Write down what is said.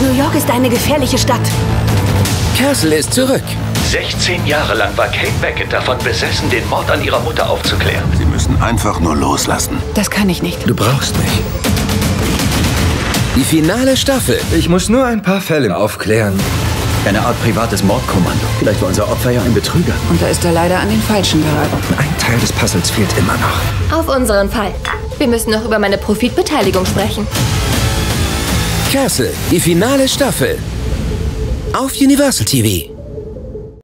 New York ist eine gefährliche Stadt. Castle ist zurück. 16 Jahre lang war Kate Beckett davon besessen, den Mord an ihrer Mutter aufzuklären. Sie müssen einfach nur loslassen. Das kann ich nicht. Du brauchst mich. Die finale Staffel. Ich muss nur ein paar Fälle aufklären. Eine Art privates Mordkommando. Vielleicht war unser Opfer ja ein Betrüger. Und da ist er leider an den Falschen geraten. Ein Teil des Puzzles fehlt immer noch. Auf unseren Fall. Wir müssen noch über meine Profitbeteiligung sprechen. Castle, die finale Staffel. Auf Universal TV.